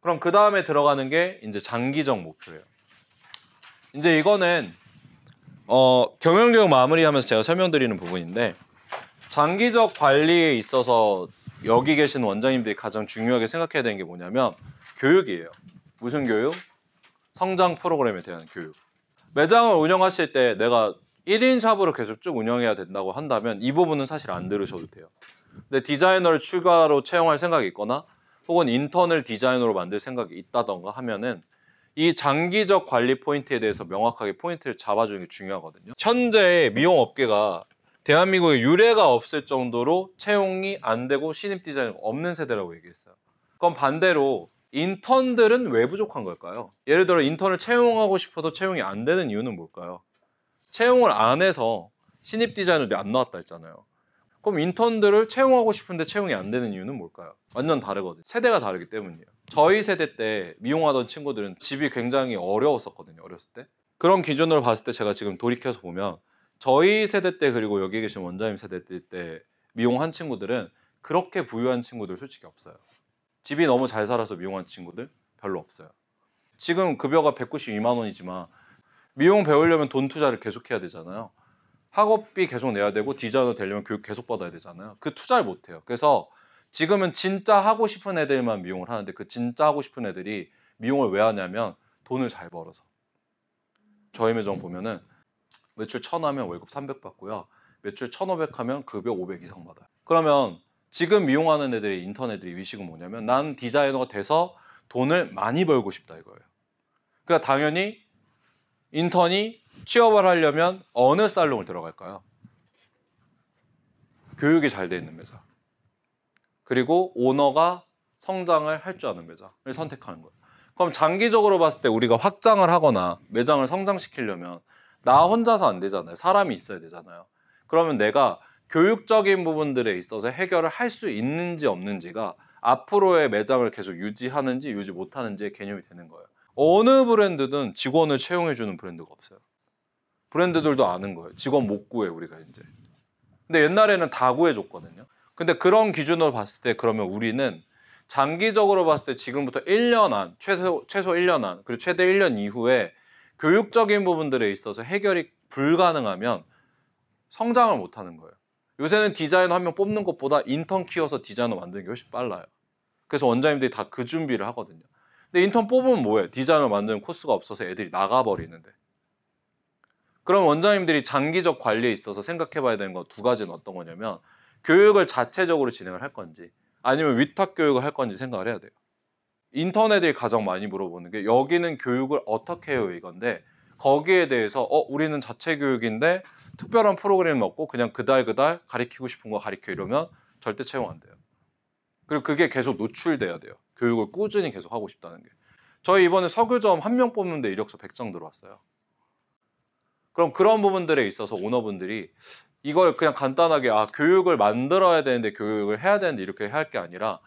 그럼 그 다음에 들어가는 게 이제 장기적 목표예요. 이제 이거는 어, 경영력 마무리하면서 제가 설명드리는 부분인데 장기적 관리에 있어서 여기 계신 원장님들이 가장 중요하게 생각해야 되는 게 뭐냐면 교육이에요. 무슨 교육? 성장 프로그램에 대한 교육. 매장을 운영하실 때 내가 1인 샵으로 계속 쭉 운영해야 된다고 한다면 이 부분은 사실 안 들으셔도 돼요. 근데 디자이너를 추가로 채용할 생각이 있거나 혹은 인턴을 디자이너로 만들 생각이 있다던가 하면은 이 장기적 관리 포인트에 대해서 명확하게 포인트를 잡아주는 게 중요하거든요. 현재 미용 업계가 대한민국에 유례가 없을 정도로 채용이 안 되고 신입 디자이너가 없는 세대라고 얘기했어요. 그럼 반대로 인턴들은 왜 부족한 걸까요? 예를 들어 인턴을 채용하고 싶어도 채용이 안 되는 이유는 뭘까요? 채용을 안 해서 신입 디자이너들이 안 나왔다 했잖아요. 그럼 인턴들을 채용하고 싶은데 채용이 안 되는 이유는 뭘까요? 완전 다르거든요. 세대가 다르기 때문이에요. 저희 세대 때 미용하던 친구들은 집이 굉장히 어려웠었거든요. 어렸을 때. 그런 기준으로 봤을 때 제가 지금 돌이켜서 보면 저희 세대 때 그리고 여기 계신 원장님 세대 때 미용한 친구들은 그렇게 부유한 친구들 솔직히 없어요. 집이 너무 잘 살아서 미용한 친구들 별로 없어요. 지금 급여가 192만 원이지만 미용 배우려면 돈 투자를 계속 해야 되잖아요. 학업비 계속 내야 되고 디자이너 되려면 교육 계속 받아야 되잖아요. 그 투자를 못 해요. 그래서 지금은 진짜 하고 싶은 애들만 미용을 하는데 그 진짜 하고 싶은 애들이 미용을 왜 하냐면 돈을 잘 벌어서. 저희 매장 보면은 매출 1000 하면 월급 300 받고요. 매출 1500 하면 급여 500 이상 받아요. 그러면 지금 미용하는 애들이 인턴 애들이 위식은 뭐냐면 난 디자이너가 돼서 돈을 많이 벌고 싶다 이거예요. 그러니까 당연히 인턴이 취업을 하려면 어느 살롱을 들어갈까요? 교육이 잘 돼 있는 매장. 그리고 오너가 성장을 할 줄 아는 매장을 선택하는 거예요. 그럼 장기적으로 봤을 때 우리가 확장을 하거나 매장을 성장시키려면 나 혼자서 안 되잖아요. 사람이 있어야 되잖아요. 그러면 내가 교육적인 부분들에 있어서 해결을 할 수 있는지 없는지가 앞으로의 매장을 계속 유지하는지 유지 못하는지의 개념이 되는 거예요. 어느 브랜드든 직원을 채용해주는 브랜드가 없어요. 브랜드들도 아는 거예요. 직원 못 구해 우리가 이제. 근데 옛날에는 다 구해줬거든요. 근데 그런 기준으로 봤을 때 그러면 우리는 장기적으로 봤을 때 지금부터 1년 안, 최소, 최소 1년 안, 그리고 최대 1년 이후에 교육적인 부분들에 있어서 해결이 불가능하면 성장을 못 하는 거예요. 요새는 디자이너 한 명 뽑는 것보다 인턴 키워서 디자이너 만드는 게 훨씬 빨라요. 그래서 원장님들이 다 그 준비를 하거든요. 근데 인턴 뽑으면 뭐해? 디자이너 만드는 코스가 없어서 애들이 나가버리는데. 그럼 원장님들이 장기적 관리에 있어서 생각해 봐야 되는 건 두 가지는 어떤 거냐면 교육을 자체적으로 진행을 할 건지 아니면 위탁 교육을 할 건지 생각을 해야 돼요. 인턴들이 가장 많이 물어보는 게 여기는 교육을 어떻게 해요 이건데 거기에 대해서 어 우리는 자체 교육인데 특별한 프로그램이 없고 그냥 그달 그달 가리키고 싶은 거 가리켜 이러면 절대 채용 안 돼요. 그리고 그게 계속 노출돼야 돼요. 교육을 꾸준히 계속 하고 싶다는 게. 저희 이번에 석유점 한 명 뽑는데 이력서 100장 들어왔어요. 그럼 그런 부분들에 있어서 오너분들이 이걸 그냥 간단하게 아 교육을 만들어야 되는데 교육을 해야 되는데 이렇게 할 게 아니라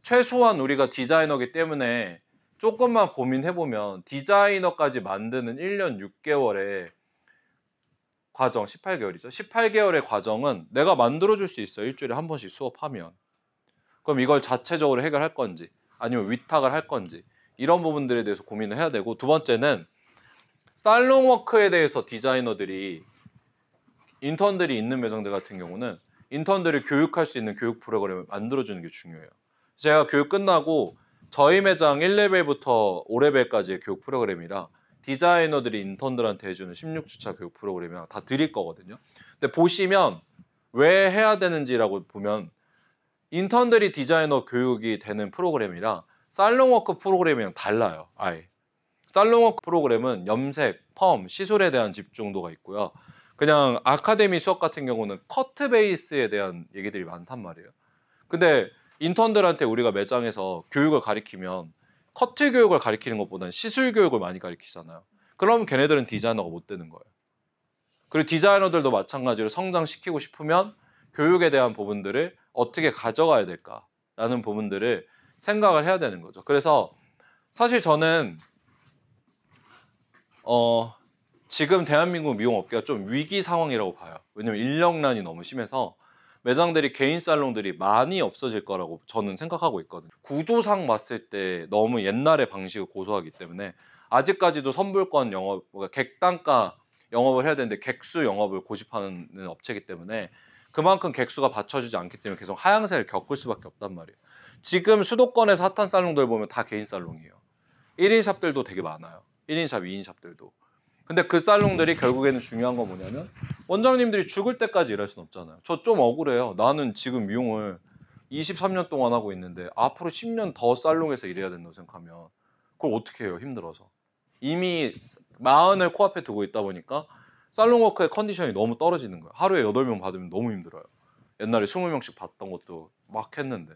최소한 우리가 디자이너기 때문에 조금만 고민해보면 디자이너까지 만드는 1년 6개월의 과정, 18개월이죠. 18개월의 과정은 내가 만들어줄 수 있어요. 일주일에 한 번씩 수업하면. 그럼 이걸 자체적으로 해결할 건지 아니면 위탁을 할 건지 이런 부분들에 대해서 고민을 해야 되고 두 번째는 살롱워크에 대해서 디자이너들이 인턴들이 있는 매장들 같은 경우는 인턴들을 교육할 수 있는 교육 프로그램을 만들어주는 게 중요해요. 제가 교육 끝나고 저희 매장 1레벨부터 5레벨까지의 교육 프로그램이라 디자이너들이 인턴들한테 해주는 16주차 교육 프로그램이랑 다 드릴 거거든요. 근데 보시면 왜 해야 되는지라고 보면 인턴들이 디자이너 교육이 되는 프로그램이랑 살롱워크 프로그램이랑 달라요. 아예. 살롱워크 프로그램은 염색, 펌, 시술에 대한 집중도가 있고요. 그냥 아카데미 수업 같은 경우는 커트 베이스에 대한 얘기들이 많단 말이에요. 근데 인턴들한테 우리가 매장에서 교육을 가리키면 커트 교육을 가리키는 것보다는 시술 교육을 많이 가리키잖아요. 그럼 걔네들은 디자이너가 못 되는 거예요. 그리고 디자이너들도 마찬가지로 성장시키고 싶으면 교육에 대한 부분들을 어떻게 가져가야 될까라는 부분들을 생각을 해야 되는 거죠. 그래서 사실 저는 어 지금 대한민국 미용업계가 좀 위기 상황이라고 봐요. 왜냐면 인력난이 너무 심해서 매장들이 개인 살롱들이 많이 없어질 거라고 저는 생각하고 있거든요. 구조상 봤을 때 너무 옛날의 방식을 고수하기 때문에 아직까지도 선불권 영업, 그러니까 객단가 영업을 해야 되는데 객수 영업을 고집하는 업체이기 때문에 그만큼 객수가 받쳐주지 않기 때문에 계속 하향세를 겪을 수밖에 없단 말이에요. 지금 수도권에서 핫한 살롱들 보면 다 개인 살롱이에요. 1인 샵들도 되게 많아요. 1인 샵, 2인 샵들도. 근데 그 살롱들이 결국에는 중요한 건 뭐냐면 원장님들이 죽을 때까지 일할 수는 없잖아요. 저 좀 억울해요. 나는 지금 미용을 23년 동안 하고 있는데 앞으로 10년 더 살롱에서 일해야 된다고 생각하면 그걸 어떻게 해요? 힘들어서. 이미 마흔을 코앞에 두고 있다 보니까 salon work의 컨디션이 너무 떨어지는 거예요. 하루에 8명 받으면 너무 힘들어요. 옛날에 20명씩 받던 것도 막 했는데.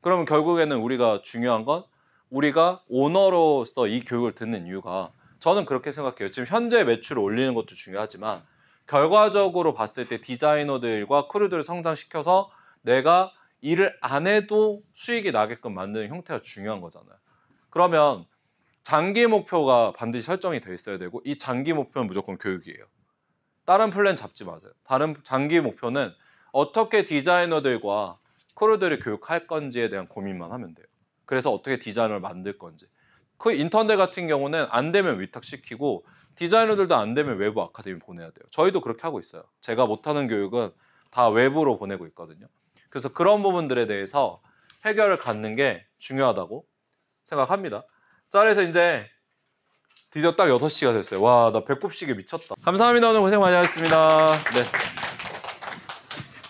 그러면 결국에는 우리가 중요한 건 우리가 오너로서 이 교육을 듣는 이유가 저는 그렇게 생각해요. 지금 현재 매출을 올리는 것도 중요하지만 결과적으로 봤을 때 디자이너들과 crew들을 성장시켜서 내가 일을 안 해도 수익이 나게끔 만드는 형태가 중요한 거잖아요. 그러면 장기 목표가 반드시 설정이 돼 있어야 되고 이 장기 목표는 무조건 교육이에요. 다른 플랜 잡지 마세요. 다른 장기 목표는 어떻게 디자이너들과 crew들을 교육할 건지에 대한 고민만 하면 돼요. 그래서 어떻게 디자이너를 만들 건지. 그 인턴들 같은 경우는 안 되면 위탁시키고 디자이너들도 안 되면 외부 아카데미 보내야 돼요. 저희도 그렇게 하고 있어요. 제가 못하는 교육은 다 외부로 보내고 있거든요. 그래서 그런 부분들에 대해서 해결을 갖는 게 중요하다고 생각합니다. 자, 그래서 이제 드디어 딱 6시가 됐어요. 와, 나 배꼽 시계 미쳤다. 감사합니다. 오늘 고생 많이 하셨습니다. 네.